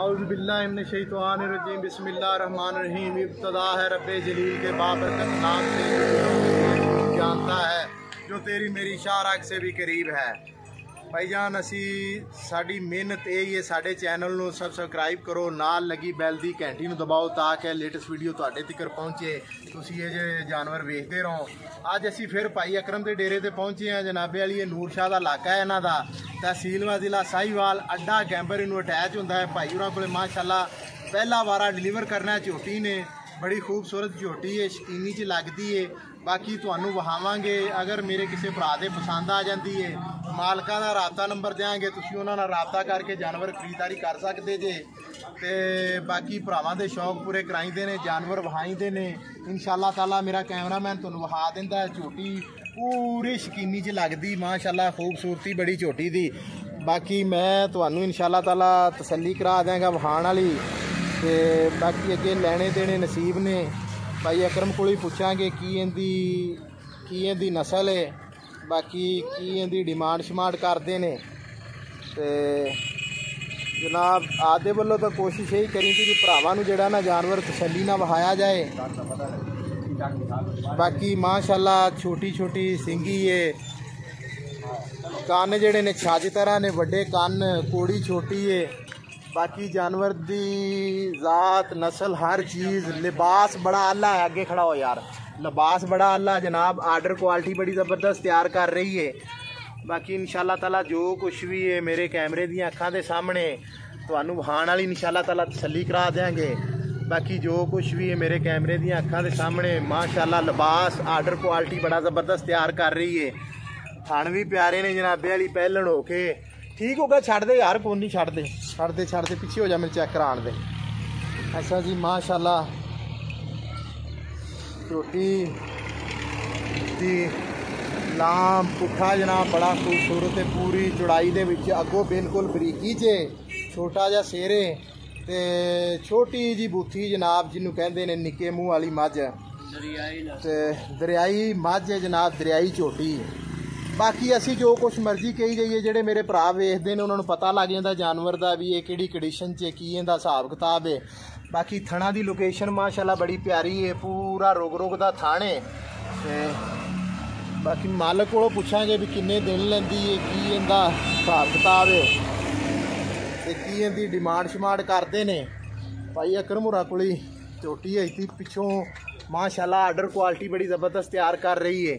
اعوذ باللہ من الشیطان الرجیم، بسم اللہ الرحمن الرحیم، ابتدا ہے رب جلیل کے بابرکت نام سے جانتا ہے، جو تیری میری شارک سے بھی قریب ہے۔ ਭਾਈਜਾਨ, ਅਸੀਂ ਸਾਡੀ ਮਿਹਨਤ ਇਹ ਹੀ ਹੈ, ਸਾਡੇ ਚੈਨਲ ਨੂੰ ਸਬਸਕ੍ਰਾਈਬ ਕਰੋ, ਨਾਲ ਲੱਗੀ ਬੈਲ ਦੀ ਘੰਟੀ ਨੂੰ ਦਬਾਓ ਤਾਂ ਕਿ ਲੇਟੈਸਟ ਵੀਡੀਓ ਤੁਹਾਡੇ ਤੱਕ ਪਹੁੰਚੇ। ਤੁਸੀਂ ਇਹ ਜੇ ਜਾਨਵਰ ਵੇਖਦੇ ਰਹੋ। ਅੱਜ ਅਸੀਂ ਫਿਰ ਭਾਈ ਅਕਰਮ ਦੇ ਡੇਰੇ ਤੇ ਪਹੁੰਚੇ ਹਾਂ, ਜਨਾਬੇ ਵਾਲੀ ਇਹ ਨੂਰ ਸ਼ਾਹ ਦਾ ਇਲਾਕਾ ਹੈ ਇਹਨਾਂ ਦਾ। ਤਹਿਸੀਲਵਾ ਜ਼ਿਲ੍ਹਾ ਸਾਹੀਵਾਲ, ਅੱਡਾ ਕੈਂਬਰ ਨੂੰ ਅਟੈਚ ਹੁੰਦਾ ਹੈ। ਭਾਈ ਉਹਨਾਂ ਕੋਲੇ ਮਾਸ਼ਾਅੱਲਾ ਪਹਿਲਾ ਵਾਰਾ ਡਿਲੀਵਰ ਕਰਨਾ ਝੋਟੀ ਨੇ। ਬੜੀ ਖੂਬਸੂਰਤ ਝੋਟੀ ਹੈ, ਸ਼ਕੀਨੀ ਚ ਲੱਗਦੀ ਹੈ ਬਾਕੀ ਤੁਹਾਨੂੰ ਵਹਾਵਾਂਗੇ ਅਗਰ ਮੇਰੇ ਕਿਸੇ ਭਰਾ ਦੇ ਪਸੰਦ ਆ ਜਾਂਦੀ ਹੈ ਮਾਲਕਾਂ ਦਾ ਰਾਬਤਾ ਨੰਬਰ ਦਿਆਂਗੇ, ਤੁਸੀਂ ਉਹਨਾਂ ਨਾਲ ਰਾਬਤਾ ਕਰਕੇ ਜਾਨਵਰ ਖਰੀਦਦਾਰੀ ਕਰ ਸਕਦੇ ਜੇ। ਤੇ ਬਾਕੀ ਭਰਾਵਾਂ ਦੇ ਸ਼ੌਕ ਪੂਰੇ ਕਰਾਈਦੇ ਨੇ, ਜਾਨਵਰ ਵਹਾਈਂਦੇ ਨੇ। ਇਨਸ਼ਾਅੱਲਾ ਤਾਲਾ ਮੇਰਾ ਕੈਮਰਾਮੈਨ ਤੁਹਾਨੂੰ ਵਹਾ ਦਿੰਦਾ ਝੋਟੀ ਪੂਰੀ ਸ਼ਕੀਨੀ ਚ ਲੱਗਦੀ, ਮਾਸ਼ਾਅੱਲਾ ਖੂਬਸੂਰਤੀ ਬੜੀ ਝੋਟੀ ਦੀ। ਬਾਕੀ ਮੈਂ ਤੁਹਾਨੂੰ ਇਨਸ਼ਾਅੱਲਾ ਤਾਲਾ ਤਸੱਲੀ ਕਰਾ ਦਿਆਂਗਾ ਵਹਾਣ ਵਾਲੀ। ਤੇ ਬਾਕੀ ਅੱਗੇ ਲੈਣੇ ਦੇਣੇ ਨਸੀਬ ਨੇ। ਭਾਈ ਅਕਰਮ ਕੋਲ ਹੀ ਪੁੱਛਾਂਗੇ ਕੀ ਇਹਦੀ ਕੀ ਇਹਦੀ ਨਸਲ ਹੈ ਬਾਕੀ ਕੀ ਇਹਦੀ ਡਿਮਾਂਡ ਸ਼ਮਾਂਡ ਕਰਦੇ ਨੇ। ਤੇ ਜਨਾਬ ਆਦੇ ਵੱਲੋਂ ਤਾਂ ਕੋਸ਼ਿਸ਼ ਇਹੀ ਕਰੀ ਕਿ ਭਰਾਵਾਂ ਨੂੰ ਜਿਹੜਾ ਨਾ ਜਾਨਵਰ ਤਸੱਲੀ ਨਾਲ ਵਹਾਇਆ ਜਾਏ। ਬਾਕੀ ਮਾਸ਼ਾਅੱਲਾ ਛੋਟੀ ਛੋਟੀ ਸਿੰਗੀ ਏ। ਕੰਨ ਜਿਹੜੇ ਨੇ ਛੱਜ ਤਰ੍ਹਾਂ ਨੇ, ਵੱਡੇ ਕੰਨ, ਕੋੜੀ ਛੋਟੀ ਏ। ਬਾਕੀ ਜਾਨਵਰ ਦੀ ਜ਼ਾਤ ਨਸਲ ਹਰ ਚੀਜ਼ ਲਿਬਾਸ ਬੜਾ ਆਲਾ ਹੈ ਅੱਗੇ ਖੜਾ ਹੋ ਯਾਰ ਲਿਬਾਸ ਬੜਾ ਆਲਾ ਜਨਾਬ ਆਰਡਰ ਕੁਆਲਿਟੀ ਬੜੀ ਜ਼ਬਰਦਸਤ ਤਿਆਰ ਕਰ ਰਹੀ ਹੈ ਬਾਕੀ ਇਨਸ਼ਾਅੱਲਾ ਤਾਲਾ ਜੋ ਕੁਝ ਵੀ ਹੈ ਮੇਰੇ ਕੈਮਰੇ ਦੀਆਂ ਅੱਖਾਂ ਦੇ ਸਾਹਮਣੇ ਤੁਹਾਨੂੰ ਵਹਾਣ ਵਾਲੀ ਇਨਸ਼ਾਅੱਲਾ ਤਾਲਾ ਤਸੱਲੀ ਕਰਾ ਦੇਾਂਗੇ ਬਾਕੀ ਜੋ ਕੁਝ ਵੀ ਹੈ ਮੇਰੇ ਕੈਮਰੇ ਦੀਆਂ ਅੱਖਾਂ ਦੇ ਸਾਹਮਣੇ ਮਾਸ਼ਾਅੱਲਾ ਲਿਬਾਸ ਆਰਡਰ ਕੁਆਲਿਟੀ ਬੜਾ ਜ਼ਬਰਦਸਤ ਤਿਆਰ ਕਰ ਰਹੀ ਹੈ ਥਣ ਵੀ ਪਿਆਰੇ ਨੇ ਜਨਾਬੇ ਵਾਲੀ ਪਹਿਲਣ ਹੋ ਕੇ ਠੀਕ ਹੋ ਗਿਆ ਛੱਡ ਦੇ ਯਾਰ ਕੋਈ ਨਹੀਂ ਛੱਡ ਦੇ ਛੱਡ ਦੇ ਛੱਡ ਦੇ ਪਿੱਛੇ ਹੋ ਜਾ ਮੇਰੇ ਚੈੱਕ ਕਰਾਣ ਦੇ। ਅੱਛਾ ਜੀ ਮਾਸ਼ਾਅੱਲਾ। ਰੋਟੀ ਦੀ ਲਾਮ ਪੁੱਠਾ ਜਨਾਬ ਬੜਾ ਖੂਬਸੂਰਤ ਤੇ ਪੂਰੀ ਚੌੜਾਈ ਦੇ ਵਿੱਚ ਅੱਗੋਂ ਬਿਲਕੁਲ ਬਰੀਕੀ 'ਚ ਛੋਟਾ ਜਿਹਾ ਸੇਰੇ ਤੇ ਛੋਟੀ ਜੀ ਬੂਥੀ ਜਨਾਬ ਜਿਹਨੂੰ ਕਹਿੰਦੇ ਨੇ ਨਿੱਕੇ ਮੂੰਹ ਵਾਲੀ ਮੱਝ। ਤੇ ਦਰਿਆਈ ਮੱਝ ਹੈ ਜਨਾਬ ਦਰਿਆਈ ਝੋਟੀ ਬਾਕੀ ਅਸੀਂ ਜੋ ਕੁਝ ਮਰਜ਼ੀ ਕਹੀ ਜਾਈਏ, ਜਿਹੜੇ ਮੇਰੇ ਭਰਾ ਵੇਖਦੇ ਨੇ, ਉਹਨਾਂ ਨੂੰ ਪਤਾ ਲੱਗ ਜਾਂਦਾ ਜਾਨਵਰ ਦਾ ਵੀ ਇਹ ਕਿਹੜੀ ਕੰਡੀਸ਼ਨ 'ਚ ਕੀ ਇਹਦਾ ਹਿਸਾਬ ਕਿਤਾਬ ਹੈ। ਬਾਕੀ ਥਣਾ ਦੀ ਲੋਕੇਸ਼ਨ ਮਾਸ਼ਾਅੱਲਾ ਬੜੀ ਪਿਆਰੀ ਹੈ, ਪੂਰਾ ਰੁਗ ਰੁਗ ਦਾ ਥਾਣ ਹੈ। ਤੇ ਬਾਕੀ ਮਾਲਕ ਕੋਲੋਂ ਪੁੱਛਾਂਗੇ ਵੀ ਕਿੰਨੇ ਦਿਨ ਲੈਂਦੀ ਹੈ, ਕੀ ਇਹਦਾ ਹਿਸਾਬ ਕਿਤਾਬ ਹੈ। ਤੇ ਕੀ ਇਹਦੀ ਡਿਮਾਂਡ ਸ਼ਮਾਂਡ ਕਰਦੇ ਨੇ। ਭਾਈ ਅਕਰਮੁਰਾ ਹੋਰਾਂ ਕੋਲੀ ਝੋਟੀ ਹੈ ਇਤੀ ਪਿੱਛੋਂ ਮਾਸ਼ਾਅੱਲਾ ਆਰਡਰ ਕੁਆਲਿਟੀ ਬੜੀ ਜ਼ਬਰਦਸਤ ਤਿਆਰ ਕਰ ਰਹੀ ਹੈ।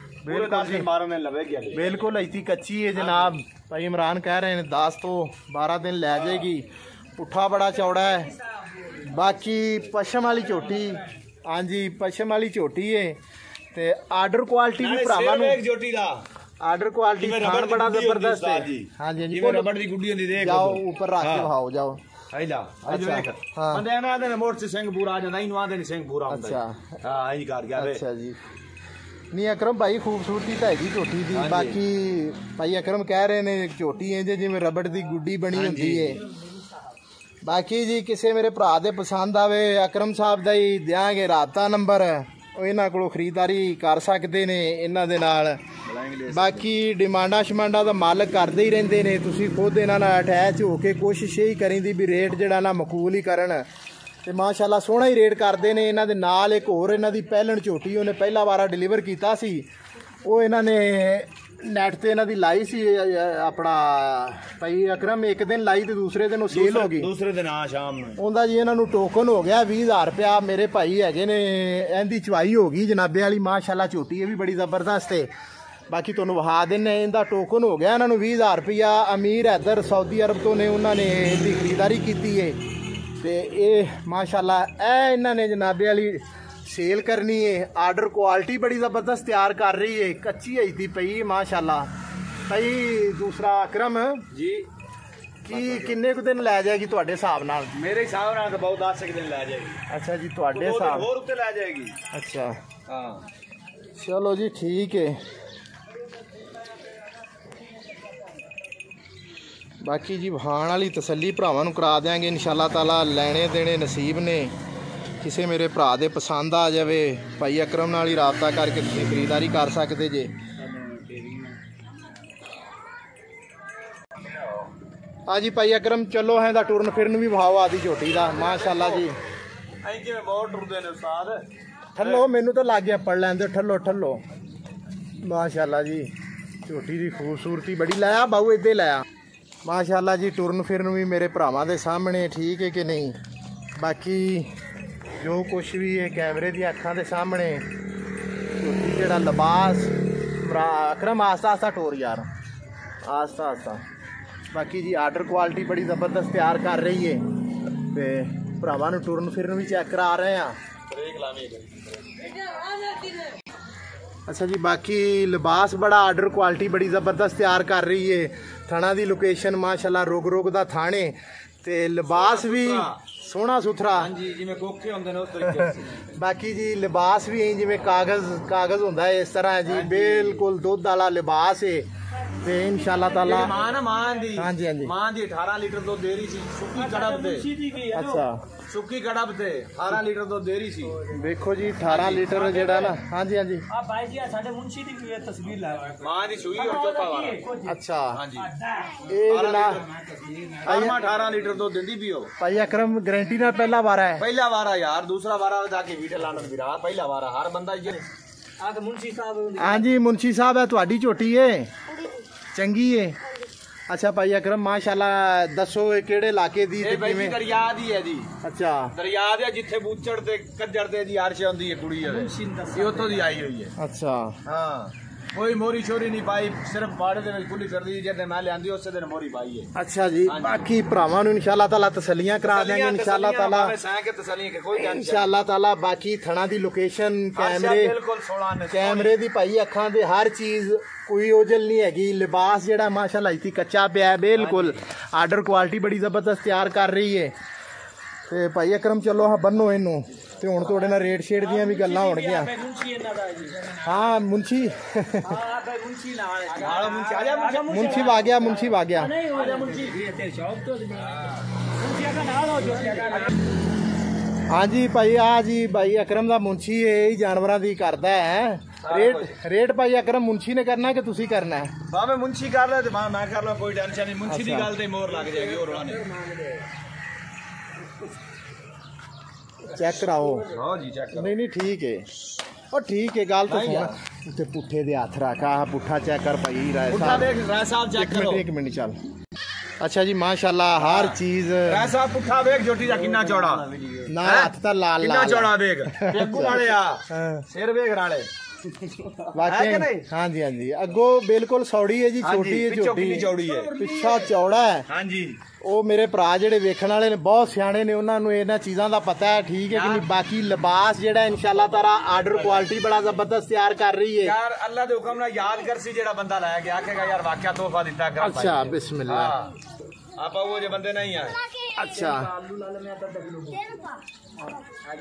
बिल्कुल बिल्कुल ऐसी कच्ची है जनाब भाई इमरान कह रहे हैं दास तो बारह दिन ले जाएगी पुट्ठा बड़ा चौड़ा है बाकी पश्चिम वाली ਝੋਟੀ ਹਾਂਜੀ ਪਸ਼ਮ ਵਾਲੀ ਝੋਟੀ ਏ। ਤੇ ਆਰਡਰ ਕੁਆਲਿਟੀ ਵੀ ਭਰਾਵਾਂ ਨੂੰ ਇੱਕ ਝੋਟੀ ਦਾ। ਆਰਡਰ ਕੁਆਲਿਟੀ ਖਾਣ ਬੜਾ ਜ਼ਬਰਦਸਤ ਹੈ ਹਾਂਜੀ ਹਾਂਜੀ। ਜਿਵੇਂ ਰਬੜ ਦੀ ਗੁੱਡੀ ਹੁੰਦੀ ਦੇਖ ਜਾਓ ਉੱਪਰ ਰੱਖ ਕੇ ਭਾਓ ਜਾਓ। ਹੈਲਾ ਅੱਜ ਵੇਖ ਬੰਦੇ ਨਾ ਆਦੇ ਮੋਟਰ ਸਿੰਘ ਪੂਰਾ ਆ ਜਾਂਦਾ ਇਹਨੂੰ ਆਦੇ ਸਿੰਘ ਪੂਰਾ ਹੁੰਦਾ। ਅੱਛਾ। ਹਾਂ ਇਹ ਕਰ ਗਿਆ ਵੇ। ਅੱਛਾ ਜੀ। ਨਹੀਂ ਅਕਰਮ ਭਾਈ ਖੂਬਸੂਰਤੀ ਤਾਂ ਹੈਗੀ ਝੋਟੀ ਦੀ। ਬਾਕੀ ਭਾਈ ਅਕਰਮ ਕਹਿ ਰਹੇ ਨੇ ਝੋਟੀ ਇੰਜ ਜਿਵੇਂ ਰਬੜ ਦੀ ਗੁੱਡੀ ਬਣੀ ਹੁੰਦੀ ਏ। ਬਾਕੀ ਜੀ ਕਿਸੇ ਮੇਰੇ ਭਰਾ ਦੇ ਪਸੰਦ ਆਵੇ ਅਕਰਮ ਸਾਹਿਬ ਦਾ ਹੀ ਦਿਆਂਗੇ ਰਾਬਤਾ ਨੰਬਰ। ਉਹ ਇਹਨਾਂ ਕੋਲੋਂ ਖਰੀਦਦਾਰੀ ਕਰ ਸਕਦੇ ਨੇ ਇਹਨਾਂ ਦੇ ਨਾਲ। ਬਾਕੀ ਡਿਮਾਂਡਾਂ ਸ਼ਮਾਂਡਾਂ ਦਾ ਮਾਲਕ ਕਰਦੇ ਹੀ ਰਹਿੰਦੇ ਨੇ। ਤੁਸੀਂ ਖੁਦ ਇਹਨਾਂ ਨਾਲ ਅਟੈਚ ਹੋ ਕੇ ਕੋਸ਼ਿਸ਼ ਇਹੀ ਕਰੀਂਦੀ ਵੀ ਰੇਟ ਜਿਹੜਾ ਨਾ ਮਕਬੂਲ ਹੀ ਕਰਨ। ਤੇ ਮਾਸ਼ਾਅੱਲਾ ਸੋਹਣਾ ਹੀ ਰੇਟ ਕਰਦੇ ਨੇ। ਇਹਨਾਂ ਦੇ ਨਾਲ ਇੱਕ ਹੋਰ ਇਹਨਾਂ ਦੀ ਪਹਿਲਣ ਝੋਟੀ ਉਹਨੇ ਪਹਿਲਾ ਵਾਰਾ ਡਿਲੀਵਰ ਕੀਤਾ ਸੀ। ਉਹ ਇਹਨਾਂ ਨੇ ਨੈਟ ਤੇ ਇਹਨਾਂ ਦੀ ਲਾਈ ਸੀ ਆਪਣਾ ਭਾਈ ਅਕਰਮ ਇੱਕ ਦਿਨ ਲਾਈ ਤੇ ਦੂਸਰੇ ਦਿਨ ਉਹ ਸੇਲ ਹੋ ਗਈ। ਦੂਸਰੇ ਦਿਨ ਆ ਸ਼ਾਮ ਨੂੰ। ਉਹਦਾ ਜੀ ਇਹਨਾਂ ਨੂੰ ਟੋਕਨ ਹੋ ਗਿਆ 20000 ਰੁਪਿਆ ਮੇਰੇ ਭਾਈ ਹੈਗੇ ਨੇ ਇਹਦੀ ਚਵਾਈ ਹੋ ਗਈ ਜਨਾਬੇ ਵਾਲੀ। ਮਾਸ਼ਾਅੱਲਾ ਝੋਟੀ ਇਹ ਵੀ ਬੜੀ ਜ਼ਬਰਦਸਤ ਹੈ ਬਾਕੀ ਤੁਹਾਨੂੰ ਵਹਾ ਦਿੰਨੇ ਇਹਦਾ ਟੋਕਨ ਹੋ ਗਿਆ ਇਹਨਾਂ ਨੂੰ 20000 ਰੁਪਿਆ ਅਮੀਰ ਹੈਦਰ ਸਾਊਦੀ ਅਰਬ ਤੋਂ ਨੇ ਉਹਨਾਂ ਨੇ ਇਹਦੀ ਖਰੀਦਦਾਰੀ ਕੀਤੀ ਹੈ ਤੇ ਇਹ ਮਾਸ਼ਾਅੱਲਾ ਇਹ ਇਹਨਾਂ ਨੇ ਜਨਾਬੇ ਵਾਲੀ ਸੇਲ ਕਰਨੀ ਹੈ ਆਰਡਰ ਕੁਆਲਿਟੀ ਬੜੀ ਜ਼ਬਰਦਸਤ ਤਿਆਰ ਕਰ ਰਹੀ ਹੈ ਕੱਚੀ ਹੈ ਦੀ ਪਈ ਮਾਸ਼ਾਅੱਲਾ। ਭਾਈ ਦੂਸਰਾ ਅਕਰਮ जी ਕੀ ਕਿੰਨੇ ਕੁ ਦਿਨ ਲੈ ਜਾਏਗੀ ਤੁਹਾਡੇ ਹਿਸਾਬ ਨਾਲ? ਮੇਰੇ ਹਿਸਾਬ ਨਾਲ ਤਾਂ ਬਹੁਤ 10 ਇੱਕ ਦਿਨ ਲੈ ਜਾਏਗੀ। ਅੱਛਾ ਜੀ ਤੁਹਾਡੇ ਹਿਸਾਬ ਹੋਰ ਉੱਤੇ ਲੈ ਜਾਏਗੀ। ਅੱਛਾ। ਹਾਂ। ਚਲੋ ਜੀ ਠੀਕ ਹੈ ਬਾਕੀ ਜੀ ਵਹਾਣ ਵਾਲੀ ਤਸੱਲੀ ਭਰਾਵਾਂ ਨੂੰ ਕਰਾ ਦਿਆਂਗੇ ਇਨਸ਼ਾਅੱਲਾ ਤਾਲਾ। ਲੈਣੇ ਦੇਣੇ ਨਸੀਬ ਨੇ। ਕਿਸੇ ਮੇਰੇ ਭਰਾ ਦੇ ਪਸੰਦ ਆ ਜਾਵੇ ਭਾਈ ਅਕਰਮ ਨਾਲ ਹੀ ਰਾਬਤਾ ਕਰਕੇ ਤੁਸੀਂ ਖਰੀਦਦਾਰੀ ਕਰ ਸਕਦੇ ਜੇ। ਆ ਜੀ ਭਾਈ ਅਕਰਮ ਚਲੋ ਹੈ ਦਾ ਟੁਰਨ ਫਿਰਨ ਵੀ ਵਹਾਓ ਆਦੀ ਝੋਟੀ ਦਾ। ਮਾਸ਼ਾਅੱਲਾ ਜੀ। ਐਂ ਕਿਵੇਂ ਬਹੁਤ ਟੁਰਦੇ ਨੇ ਉਸਤਾਦ? ਠੱਲੋ ਮੈਨੂੰ ਤਾਂ ਲੱਗ ਗਿਆ ਪੜ ਲੈਂਦੇ ਠੱਲੋ ਠੱਲੋ। ਮਾਸ਼ਾਅੱਲਾ ਜੀ। ਝੋਟੀ ਦੀ ਖੂਬਸੂਰਤੀ ਬੜੀ ਲਾਇਆ ਬਾਊ ਇੱਦੇ ਲਾਇਆ ਮਾਸ਼ਾਅੱਲਾ ਜੀ ਟੁਰਨ ਫਿਰਨ ਵੀ ਮੇਰੇ ਭਰਾਵਾਂ ਦੇ ਸਾਹਮਣੇ ਠੀਕ ਹੈ ਕਿ ਨਹੀਂ? ਬਾਕੀ ਜੋ ਕੁਝ ਵੀ ਹੈ ਕੈਮਰੇ ਦੀਆਂ ਅੱਖਾਂ ਦੇ ਸਾਹਮਣੇ ਜਿਹੜਾ ਲਿਬਾਸ ਅਕਰਮ ਆਸਤਾ ਆਸਤਾ ਟੋਰ ਯਾਰ। ਆਸਤਾ ਆਸਤਾ ਬਾਕੀ ਜੀ ਆਰਡਰ ਕੁਆਲਿਟੀ ਬੜੀ ਜ਼ਬਰਦਸਤ ਤਿਆਰ ਕਰ ਰਹੀ ਹੈ। ਤੇ ਭਰਾਵਾਂ ਨੂੰ ਟੁਰਨ ਫਿਰਨ ਵੀ ਚੈੱਕ ਕਰਾ ਰਹੇ ਆ ਅੱਛਾ ਜੀ, ਬਾਕੀ ਲਿਬਾਸ ਬੜਾ ਆਰਡਰ ਕੁਆਲਿਟੀ ਬੜੀ ਜ਼ਬਰਦਸਤ ਤਿਆਰ ਕਰ ਰਹੀ ਏ ਥਾਣਾ ਦੀ ਲੋਕੇਸ਼ਨ ਮਾਸ਼ਾਅੱਲਾ ਰੋਗ ਰੋਗ ਦਾ ਥਾਣੇ ਤੇ ਲਿਬਾਸ ਵੀ ਸੋਹਣਾ ਸੁਥਰਾ। ਹਾਂਜੀ ਜਿਵੇਂ ਕੋਕੇ ਹੁੰਦੇ ਨੇ ਉਸ ਤਰੀਕੇ ਬਾਕੀ ਜੀ ਲਿਬਾਸ ਵੀ ਜਿਵੇਂ ਕਾਗਜ਼ ਕਾਗਜ਼ ਹੁੰਦਾ ਹੈ ਇਸ ਤਰ੍ਹਾਂ ਜੀ ਬਿਲਕੁਲ ਦੁੱਧ ਵਾਲਾ ਲਿਬਾਸ ਹੈ ਤੇ ਇਨਸ਼ਾਅੱਲਾ ਤਾਲਾ ਮਾਂ ਨਾ ਮਾਂ ਦੀ ਹਾਂਜੀ, ਹਾਂਜੀ। ਮਾਂ ਦੀ 18 ਲੀਟਰ ਦੁੱਧ ਦੇ ਰਹੀ ਸੀ ਸੁੱਕੀ ਕੜਬ ਤੇ ਅੱਛਾ। ਸੁੱਕੀ ਕੜਬ ਤੇ 18 ਲੀਟਰ ਦੁੱਧ ਦੇ ਰਹੀ ਸੀ। ਵੇਖੋ ਜੀ 18 ਲੀਟਰ ਜਿਹੜਾ ਨਾ ਹਾਂਜੀ ਹਾਂਜੀ। ਆ ਭਾਈ ਜੀ ਸਾਡੇ ਮੁੰਸ਼ੀ ਦੀ ਵੀ ਤਸਵੀਰ ਲਾ ਮਾਂ ਦੀ ਸੂਈ ਹੁਣ ਚੋਪਾ ਵਾਲਾ। ਅੱਛਾ। ਹਾਂਜੀ। ਇਹ ਅਰਮਾ 18 ਲੀਟਰ। ਦੁੱਧ ਦਿੰਦੀ ਵੀ ਉਹ। ਭਾਈ ਅਕਰਮ ਗਾਰੰਟੀ ਨਾਲ ਪਹਿਲਾ ਵਾਰ ਹੈ। ਪਹਿਲਾ ਵਾਰਾ ਯਾਰ ਦੂਸਰਾ ਵਾਰਾ ਜਾ ਕੇ ਵੀਟੇ ਲਾਣਨ ਵੀਰਾ ਪਹਿਲਾ ਵਾਰਾ। ਹਰ ਬੰਦਾ ਇਹ ਆ ਤਾਂ ਮੁੰਸ਼ੀ ਸਾਹਿਬ ਹਾਂਜੀ ਮੁੰਸ਼ੀ ਸਾਹਿਬ ਹੈ ਤੁਹਾਡੀ ਝੋਟੀ ਏ। ਚੰਗੀ ਏ। ਅੱਛਾ ਭਾਈ ਅਕਰਮ ਮਾਸ਼ਾਅੱਲਾ ਦੱਸੋ ਇਹ ਕਿਹੜੇ ਇਲਾਕੇ ਦੀ ਤੇ ਇਹ ਬਈ ਕਿਵੇਂ? ਦਰਿਆ ਦੀ ਹੈ ਜੀ। ਅੱਛਾ। ਦਰਿਆ ਦੇ ਜਿੱਥੇ ਬੂਚੜ ਤੇ ਕੱਜਰ ਤੇ ਦੀ ਆਰਸ਼ ਆਉਂਦੀ ਹੈ ਕੁੜੀ ਇਹ ਇਹ ਉੱਥੋਂ ਦੀ ਆਈ ਹੋਈ ਹੈ। ਅੱਛਾ। ਹਾਂ। ਕੋਈ ਮੋਰੀ ਛੋਰੀ ਨਹੀਂ ਪਾਈ ਸਿਰਫ ਬਾੜੇ ਦੇ ਵਿੱਚ ਖੁੱਲੀ ਕਰਦੀ ਜਿਹਦੇ ਮੈਂ ਲਿਆਂਦੀ ਉਸੇ ਦਿਨ ਮੋਰੀ ਪਾਈ ਹੈ। ਅੱਛਾ ਜੀ ਹਾਂਜੀ। ਬਾਕੀ ਭਰਾਵਾਂ ਨੂੰ ਇਨਸ਼ਾਅੱਲਾ ਤਾਲਾ ਤਸੱਲੀਆਂ ਕਰਾ ਦਿਆਂਗੇ ਇਨਸ਼ਾਅੱਲਾ ਤਾਲਾ। ਸਾਂ ਕੇ ਤਸਲੀਆਂ ਕਿ ਕੋਈ ਟੈਨਸ਼ਨ ਇਨਸ਼ਾਅੱਲਾ ਤਾਲਾ ਬਾਕੀ ਥਣਾ ਦੀ ਲੋਕੇਸ਼ਨ ਕੈਮਰੇ ਕੈਮਰੇ ਬਿਲਕੁਲ 16 ਨੇ ਕੈਮਰੇ ਦੀ ਭਾਈ ਅੱਖਾਂ ਦੇ ਹਰ ਚੀਜ਼ ਕੋਈ ਓਜਲ ਨਹੀਂ ਹੈਗੀ ਲਿਬਾਸ ਜਿਹੜਾ ਮਾਸ਼ਾਅੱਲਾ ਇਤੀ ਕੱਚਾ ਪਿਆ ਹੈ ਬਿਲਕੁਲ। ਆਰਡਰ ਕੁਆਲਿਟੀ ਬੜੀ ਜ਼ਬਰਦਸਤ ਤਿਆਰ ਕਰ ਰਹੀ ਹੈ ਤੇ ਭਾਈ ਅਕਰਮ ਚਲੋ ਹਾਂ ਬੰਨੋ ਇਹਨੂੰ। ਤੇ ਹੁਣ ਤੁਹਾਡੇ ਨਾਲ ਰੇਟ ਸ਼ੇਡ ਦੀਆਂ ਵੀ ਗੱਲਾਂ ਹੋਣਗੀਆਂ। ਭਾਈ ਮੁੰਸ਼ੀ ਇਹਨਾਂ ਦਾ ਜੀ। ਹਾਂ ਮੁੰਸ਼ੀ। ਹਾਂ। ਭਾਈ ਹਾਂਜੀ ਭਾਈ ਆ ਜੀ ਭਾਈ ਅਕਰਮ ਦਾ ਮੁੰਸ਼ੀ ਇਹ ਹੀ ਜਾਨਵਰਾਂ ਦੀ ਕਰਦਾ ਹੈ। ਰੇਟ ਰੇਟ ਭਾਈ ਅਕਰਮ ਮੁੰਸ਼ੀ ਨੇ ਕਰਨਾ ਕਿ ਤੁਸੀਂ ਕਰਨਾ ਹੈ? ਬਾਵੇਂ ਮੁੰਸ਼ੀ ਕਰ ਲੈ ਤੇ ਮੈਂ ਮੈਂ ਕਰ ਲਾਂ ਕੋਈ ਟੈਨਸ਼ਨ ਨਹੀਂ। ਮੁੰਸ਼ੀ ਦੀ ਅੱਛਾ। ਗੱਲ ਤੇ ਮੋਹਰ ਲੱਗ ਜਾਏਗੀ ਹੋਰ ਉਹਨਾਂ ਨੇ ਚੈੱਕ ਕਰਾਓ। ਹਾਂ ਜੀ ਚੈੱਕ ਨਹੀਂ ਨਹੀਂ ਠੀਕ ਹੈ ਉਹ ਠੀਕ ਹੈ ਗੱਲ ਤਾਂ ਸੁਣ। ਉੱਤੇ ਪੁੱਠੇ ਦੇ ਹੱਥ ਰੱਖ ਆ ਪੁੱਠਾ ਚੈੱਕ ਕਰ ਭਾਈ ਰਾਏ ਉੱਠਾ ਸਾਹਿਬ। ਦੇਖ ਰਾਏ ਸਾਹਿਬ ਚੈੱਕ ਇੱਕ ਮਿੰਟ ਕਰੋ। ਇੱਕ ਮਿੰਟ ਚੱਲ। ਅੱਛਾ ਜੀ ਮਾਸ਼ਾਅੱਲਾ ਹਰ ਚੀਜ਼ ਰਾਏ ਸਾਹਿਬ ਪੁੱਠਾ ਵੇਖ ਜੋਟੀ ਦਾ ਕਿੰਨਾ ਚੌੜਾ ਨਾ ਹੈਂ? ਹੱਥ ਤਾਂ ਲਾਲ ਕਿੰਨਾ ਲਾਲ ਚੌੜਾ ਵੇਖ ਟੇਕੂ ਵਾਲੇ ਆ ਹਾਂ, ਸਿਰ ਵੇਖ ਨਾਲੇ ਵਾਕਈ ਹੈ ਕਿ ਨਹੀਂ? ਹਾਂਜੀ ਹਾਂਜੀ ਅੱਗੋਂ ਬਿਲਕੁਲ ਸੌੜੀ ਹੈ ਜੀ ਛੋਟੀ ਹੈ ਪਿੱਛੋਂ ਕਿੰਨੀ ਚੌੜੀ ਹੈ ਪਿੱਛਾ ਚੌੜਾ ਹੈ ਹਾਂਜੀ ਉਹ ਮੇਰੇ ਭਰਾ ਜਿਹੜੇ ਵੇਖਣ ਵਾਲੇ ਨੇ ਬਹੁਤ ਸਿਆਣੇ ਨੇ ਉਹਨਾਂ ਨੂੰ ਇਹਨਾਂ ਚੀਜ਼ਾਂ ਦਾ ਪਤਾ ਹੈ ਠੀਕ ਹੈ ਕਿ ਨਹੀਂ? ਬਾਕੀ ਲਿਬਾਸ ਜਿਹੜਾ ਇਨਸ਼ਾਅੱਲਾ ਤਾਰਾ ਆਰਡਰ ਕੁਆਲਿਟੀ ਬੜਾ ਜ਼ਬਰਦਸਤ ਤਿਆਰ ਕਰ ਰਹੀ ਹੈ ਯਾਰ ਅੱਲਾ ਦੇ ਹੁਕਮ ਨਾਲ ਯਾਦ ਕਰ ਸੀ ਜਿਹੜਾ ਬੰਦਾ ਲੈ ਕੇ ਆਖੇਗਾ ਯਾਰ ਵਾਕਿਆ ਤੋਹਫਾ ਦਿੱਤਾ ਕਰ ਅੱਛਾ ਬਿਸਮਿਲ੍ਲਾ ਆਪਾਂ ਉਹ ਜੇ ਬੰਦੇ ਨਹੀਂ ਆਏ। ਅੱਛਾ।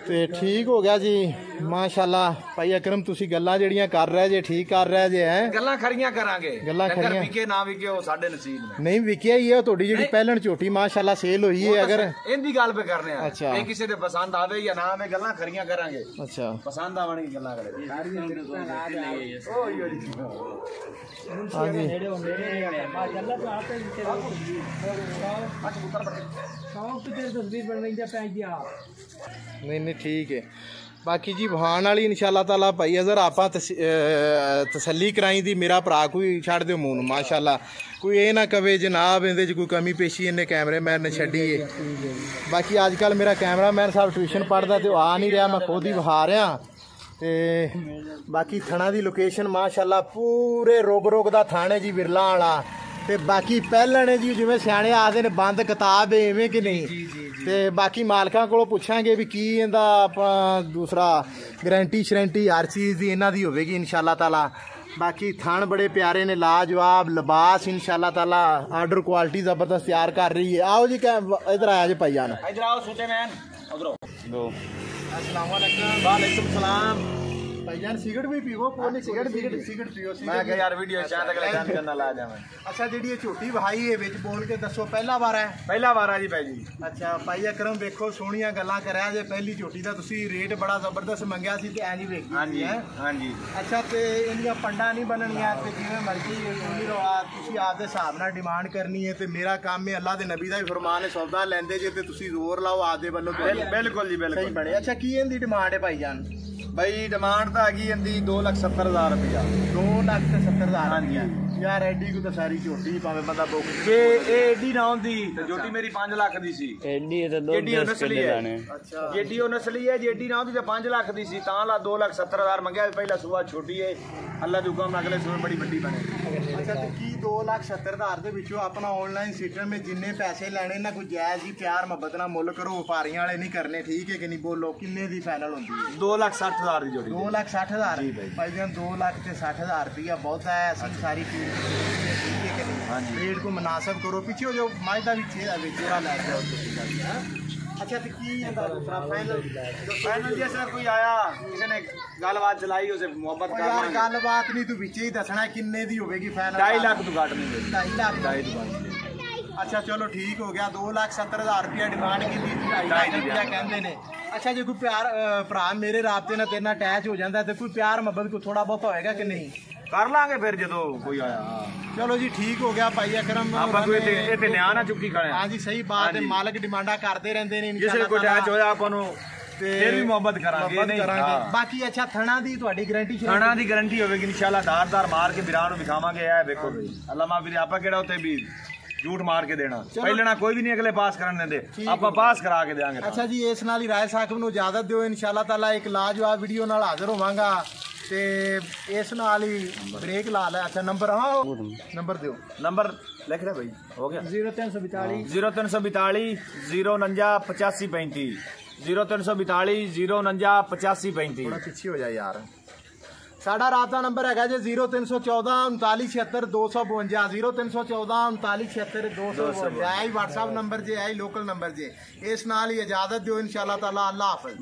ਤੇ ਠੀਕ ਹੋ ਗਿਆ ਜੀ ਮਾਸ਼ਾਅੱਲਾ। ਭਾਈ ਅਕਰਮ ਤੁਸੀਂ ਗੱਲਾਂ ਜਿਹੜੀਆਂ ਕਰ ਰਹੇ ਜੇ ਠੀਕ ਕਰ ਰਹੇ ਜੇ ਹੈ? ਗੱਲਾਂ ਖਰੀਆਂ ਕਰਾਂਗੇ। ਗੱਲਾਂ ਖਰੀਆਂ। ਵਿਕੇ ਨਾ ਵਿਕੇ ਉਹ ਸਾਡੇ ਨਸੀਬ ਨੇ। ਨਹੀਂ ਵਿਕਿਆ ਹੀ ਹੈ ਤੁਹਾਡੀ ਜਿਹੜੀ ਪਹਿਲਣ ਝੋਟੀ ਮਾਸ਼ਾਅੱਲਾ ਸੇਲ ਹੋਈ ਹੈ ਅਗਰ। ਇਹਦੀ ਗੱਲ ਪੇ ਕਰਨੇ ਆ। ਅੱਛਾ। ਇਹ ਕਿਸੇ ਦੇ ਪਸੰਦ ਆਵੇ ਜਾਂ ਨਾ ਆਵੇ ਗੱਲਾਂ ਖਰੀਆਂ ਕਰਾਂਗੇ। ਅੱਛਾ। ਪਸੰਦ ਆਵਣਗੀ ਗੱਲਾਂ ਕਰਾਂਗੇ। ਹਾਂਜੀ। ਨੇੜੇ ਹੁੰਦੇ ਨੇ। ਮਾਸ਼ਾਅੱਲਾ ਤਾਂ ਆਪੇ ਸ਼ੌਕ ਤੇ ਤੇਰੀ ਤਸਵੀਰ ਬਣ ਰਹੀ ਹੈ ਪੈ ਗਿਆ ਨਹੀਂ ਨਹੀਂ, ਠੀਕ ਹੈ। ਬਾਕੀ ਜੀ ਵਹਾਣ ਵਾਲੀ ਇਨਸ਼ਾਅੱਲਾ ਤਾਲਾ ਭਾਈ ਅਜ਼ਰ ਆਪਾਂ ਤਸੱਲੀ ਕਰਾਈ ਦੀ, ਮੇਰਾ ਭਰਾ ਕੋਈ ਛੱਡ ਦਿਓ ਮੂੰਹ ਨੂੰ, ਮਾਸ਼ਾਅੱਲਾ। ਕੋਈ ਇਹ ਨਾ ਕਵੇ ਜਨਾਬ ਇਹਦੇ 'ਚ ਕੋਈ ਕਮੀ ਪੇਸ਼ੀ, ਇਹਨੇ ਕੈਮਰੇਮੈਨ ਨੇ ਛੱਡੀ ਏ। ਬਾਕੀ ਅੱਜ ਕੱਲ ਮੇਰਾ ਕੈਮਰਾਮੈਨ ਸਾਹਿਬ ਟਿਊਸ਼ਨ ਪੜਦਾ ਤੇ ਉਹ ਆ ਨਹੀਂ ਰਿਹਾ, ਮੈਂ ਖੁਦ ਹੀ ਵਹਾ ਰਿਹਾ। ਤੇ ਬਾਕੀ ਥਣਾ ਦੀ ਲੋਕੇਸ਼ਨ ਮਾਸ਼ਾਅੱਲਾ, ਪੂਰੇ ਰੋਗ ਰੋਗ ਦਾ ਥਾਣੇ ਜੀ, ਵਿਰਲਾ ਵਾਲਾ। ਤੇ ਬਾਕੀ ਪਹਿਲਾਂ ਨੇ ਜੀ ਜਿਵੇਂ ਸਿਆਣੇ ਆਖਦੇ ਨੇ ਬੰਦ ਕਿਤਾਬ ਐਵੇਂ ਕਿ ਨਹੀਂ? ਤੇ ਬਾਕੀ ਮਾਲਕਾਂ ਕੋਲੋਂ ਪੁੱਛਾਂਗੇ ਵੀ ਕੀ ਇਹਦਾ ਆਪਾਂ ਦੂਸਰਾ ਗਰੰਟੀ ਸ਼ਰੰਟੀ ਹਰ ਚੀਜ਼ ਦੀ ਇਹਨਾਂ ਦੀ ਹੋਵੇਗੀ ਇਨਸ਼ਾਅੱਲਾ ਤਾਲਾ। ਬਾਕੀ ਥਣ ਬੜੇ ਪਿਆਰੇ ਨੇ ਲਾਜਵਾਬ ਲਿਬਾਸ ਇਨਸ਼ਾਅੱਲਾ ਤਾਲਾ ਆਰਡਰ ਕੁਆਲਿਟੀ ਜ਼ਬਰਦਸਤ ਤਿਆਰ ਕਰ ਰਹੀ ਹੈ। ਆਓ ਜੀ ਇਧਰ ਆਇਆ ਜੀ ਭਾਈਆਂ ਇਧਰ ਆਓ ਛੋਟੇ ਮੈਨ। ਉਧਰੋ। ਦੋ। ਅਸਲਾਮ ਵਾਲੇਕਮ ਸਲਾਮ। भाईजान सिगरेट भी पीवो कौन नहीं सिगरेट सिगरेट सिगरेट पियो ਮੈਂ ਕਿਹਾ ਯਾਰ ਵੀਡੀਓ ਸ਼ਾਇਦ ਅਗਲੇ ਜਾਣ ਕਰਨਾ ਲਾ ਜਾਵਾਂ ਅੱਛਾ ਜਿਹੜੀ ਇਹ ਝੋਟੀ ਵਹਾਈ ਹੈ ਵਿੱਚ ਬੋਲ ਕੇ ਦੱਸੋ ਪਹਿਲਾ ਵਾਰ ਹੈ ਪਹਿਲਾ ਵਾਰ ਆ ਜੀ ਭਾਈ ਜੀ ਅੱਛਾ ਭਾਈ ਅਕਰਮ ਵੇਖੋ ਸੋਹਣੀਆਂ ਗੱਲਾਂ ਕਰਿਆ ਜੇ ਪਹਿਲੀ ਝੋਟੀ ਦਾ ਤੁਸੀਂ ਰੇਟ ਬੜਾ ਜ਼ਬਰਦਸਤ ਮੰਗਿਆ ਸੀ ਤੇ ਐਂ ਹੀ ਵੇਖੀ ਹਾਂਜੀ ਹੈ ਹਾਂਜੀ ਅੱਛਾ ਤੇ ਇਹਦੀਆਂ ਪੰਡਾਂ ਨਹੀਂ ਬਣਨੀਆਂ ਤੇ ਜਿਵੇਂ ਮਰਜ਼ੀ ਸੁਣੀ ਰਹੋ ਆ ਤੁਸੀਂ ਆਪਦੇ ਹਿਸਾਬ ਨਾਲ ਡਿਮਾਂਡ ਕਰਨੀ ਹੈ ਤੇ ਮੇਰਾ ਕੰਮ ਹੈ ਅੱਲਾ ਦੇ ਨਬੀ ਦਾ ਵੀ ਫਰਮਾਨ ਹੈ ਸੌਦਾ ਲੈਂਦੇ ਜੇ ਤੇ ਤੁਸੀਂ ਜ਼ੋਰ ਲਾਓ ਆਪਦੇ ਵੱਲੋਂ ਬਿਲ- ਬਿਲਕੁਲ ਜੀ ਸਹੀ ਬਿਲਕੁਲ ਬਣੇ ਅੱਛਾ ਕੀ ਇਹਦੀ ਡਿਮਾਂਡ ਹੈ ਭਾਈਜਾਨ ਬਈ ਡਿਮਾਂਡ ਤਾਂ ਆ ਗਈ ਲੱਖ 270000 ਹਜ਼ਾਰ 270000 ਹਾਂਜੀ ਯਾਰ ਐਡੀ ਕੋ ਤਾਂ ਸਾਰੀ ਝੋਟੀ ਪਾਵੇ ਬੰਦਾ ਬੋਕ ਜੇ ਇਹ ਐਡੀ ਨਾ ਹੁੰਦੀ ਤੇ ਝੋਟੀ ਮੇਰੀ 5 ਲੱਖ ਦੀ ਸੀ। ਐਡੀ ਤੇ ਦੋ ਐਡੀ ਨਸਲੀ ਹੈ। ਅੱਛਾ। ਐਡੀ ਉਹ ਨਸਲੀ ਹੈ ਜੇ ਐਡੀ ਨਾ ਹੁੰਦੀ ਤਾਂ 5 ਲੱਖ ਦੀ ਸੀ। ਤਾਂ ਲਾ 270000 ਮੰਗਿਆ ਪਹਿਲਾ ਸੂਆ ਛੋਟੀ ਏ ਅੱਲਾ ਜੁਗਾ ਹੁਕਮ ਅਗਲੇ ਸੂਏ ਬੜੀ ਵੱਡੀ ਬਣੇ। ਅੱਛਾ ਤੇ ਕੀ 2 ਲੱਖ 70 ਹਜ਼ਾਰ ਦੇ ਵਿੱਚੋਂ ਆਪਣਾ ਆਨਲਾਈਨ ਸਿਸਟਮ ਵਿੱਚ ਜਿੰਨੇ ਪੈਸੇ ਲੈਣੇ ਨਾ ਕੋਈ ਜਾਇਜ਼ ਹੀ ਪਿਆਰ ਮੁਹੱਬਤ ਨਾਲ ਮੁੱਲ ਕਰੋ ਵਪਾਰੀਆਂ ਵਾਲੇ ਨਹੀਂ ਕਰਨੇ ਠੀਕ ਹੈ ਕਿ ਨਹੀਂ ਬੋਲੋ ਕਿੰਨੇ ਦੀ ਫਾਈਨਲ ਹੁੰਦੀ ਹੈ 2 ਲੱਖ 60 ਹਜ਼ਾਰ ਦੀ ਜੋੜੀ 2 ਲੱਖ 60 ਹਜ਼ਾਰ ਜੀ ਬਾਈ। ਭਾਈ ਜਾਨ 2 ਲੱਖ ਤੇ 60 ਹਜ਼ਾਰ ਰੁਪਇਆ ਬਹੁਤ ਹੈ ਅਸੀਂ ਸਾਰੀ ਚੀਜ਼ ਠੀਕ ਹੈ ਕਿ ਨਹੀਂ ਹਾਂਜੀ। ਰੇਟ ਕੋ ਮੁਨਾਸਬ ਕਰੋ ਪਿੱਛੇ ਜੋ ਮਾਈ ਦਾ ਵੀ ਛੇ ਵਿੱਚ ਜਿਹੜਾ ਲੈ ਕੇ ਆਓ ਤੁਸੀਂ? ਅੱਛਾ ਤੇ ਕੀ ਇਹਦਾ ਦੂਸਰਾ ਫਾਈਨਲ ਫਾਈਨਲ ਜੀ ਅਸਰ ਕੋਈ ਆਇਆ ਕਿਸੇ ਨੇ ਗੱਲਬਾਤ ਚਲਾਈ ਉਸੇ ਮੁਹੱਬਤ ਯਾਰ ਕਰਨਾ ਗੱਲਬਾਤ ਨਹੀਂ ਤੂੰ ਵਿੱਚੇ ਹੀ ਦੱਸਣਾ ਕਿੰਨੇ ਦੀ ਹੋਵੇਗੀ ਫਾਈਨਲ 2.5 ਲੱਖ ਤੋਂ ਘੱਟ ਨਹੀਂ ਦੇ 2.5 ਲੱਖ। 2.5 ਤੋਂ ਅੱਛਾ ਚਲੋ ਠੀਕ ਹੋ ਗਿਆ। 2 ਲੱਖ 70 ਹਜ਼ਾਰ ਰੁਪਇਆ ਡਿਮਾਂਡ ਕੀਤੀ ਸੀ 2.5 ਢਾਈ ਦੀ ਰੁਪਇਆ ਕਹਿੰਦੇ ਨੇ। ਅੱਛਾ ਜੇ ਕੋਈ ਪਿਆਰ ਭਰਾ ਮੇਰੇ ਰਾਬਤੇ ਨਾਲ ਤੇਰੇ ਨਾਲ ਅਟੈਚ ਹੋ ਜਾਂਦਾ ਤੇ ਕੋਈ ਪਿਆਰ ਮੁਹੱਬਤ ਕੋਈ ਥੋੜਾ ਬਹੁਤ ਹੋਏਗਾ ਕਿ ਨਹੀਂ? ਕਰ ਲਾਂਗੇ ਫਿਰ ਜਦੋਂ ਕੋਈ ਆਇਆ ਚਲੋ ਜੀ ਠੀਕ ਹੋ ਗਿਆ ਭਾਈ ਅਕਰਮ। ਆਪਾਂ ਕੋਈ ਤੇ ਇਹ ਤੇ ਨਿਆਂ ਨਾ ਚੁੱਕੀ ਖੜੇ ਹਾਂ ਜੀ ਸਹੀ ਬਾਤ ਹੈ। ਮਾਲਕ ਡਿਮਾਂਡਾਂ ਕਰਦੇ ਰਹਿੰਦੇ ਨੇ ਜਿਸੇ ਇਨਸ਼ਾਅੱਲਾ ਕੋਈ ਅਟੈਚ ਹੋਇਆ ਆਪਾਂ ਨੂੰ ਤੇ ਫਿਰ ਵੀ ਮੁਹੱਬਤ ਕਰਾਂਗੇ ਨਹੀਂ। ਬਾਕੀ ਅੱਛਾ ਥਣਾ ਦੀ ਤੁਹਾਡੀ ਗਾਰੰਟੀ ਖਾਣਾ ਦੀ ਗਾਰੰਟੀ ਹੋਵੇਗੀ ਇਨਸ਼ਾਅੱਲਾ ਦਾਰ-ਦਾਰ ਮਾਰ ਕੇ ਵੀਰਾਂ ਨੂੰ ਵਿਖਾਵਾਂਗੇ ਇਹ ਵੇਖੋ। ਅੱਲਾ ਮਾ ਵੀਰੇ ਆਪਾਂ ਕਿਹੜਾ ਉੱਤੇ ਵੀ ਝੂਠ ਮਾਰ ਕੇ ਦੇਣਾ। ਪਹਿਲਣਾ ਕੋਈ ਵੀ ਨਹੀਂ ਅਗਲੇ ਪਾਸ ਕਰਨ ਦਿੰਦੇ। ਆਪਾਂ ਪਾਸ ਕਰਾ ਕੇ ਦੇਾਂਗੇ ਅੱਛਾ ਜੀ ਇਸ ਨਾਲ ਹੀ ਰਾਏ ਸਾਹਿਬ ਨੂੰ ਇਜਾਜ਼ਤ ਦਿਓ ਇਨਸ਼ਾਅੱਲਾ ਤਾਲਾ ਇੱਕ ਲਾਜਵਾਬ ਵੀਡੀਓ ਨਾਲ ਹਾਜ਼ਰ ਹੋਵਾਂਗਾ। ਤੇ ਇਸ ਨਾਲ ਹੀ ਬ੍ਰੇਕ ਲਾ ਲੈ ਅੱਛਾ ਨੰਬਰ ਹਾਂ ਨੰਬਰ ਦਿਓ। ਨੰਬਰ ਲਿਖ ਰਿਹਾ ਭਾਈ ਹੋ ਗਿਆ। 0342 0342 049 8535 0342 049 8535 ਥੋੜਾ ਪਿੱਛੇ ਹੋ ਜਾ ਯਾਰ। ਸਾਡਾ ਰਾਬਤਾ ਨੰਬਰ ਹੈਗਾ ਜੀ 0314 3976 252 0314 3976 252 ਇਹ WhatsApp ਨੰਬਰ ਜੇ ਇਹ ਲੋਕਲ ਨੰਬਰ ਜੇ। ਇਸ ਨਾਲ ਹੀ ਇਜਾਜ਼ਤ ਦਿਓ ਇਨਸ਼ਾਅੱਲਾ ਤਾਲਾ। ਅੱਲਾ ਹਾਫਿਜ਼।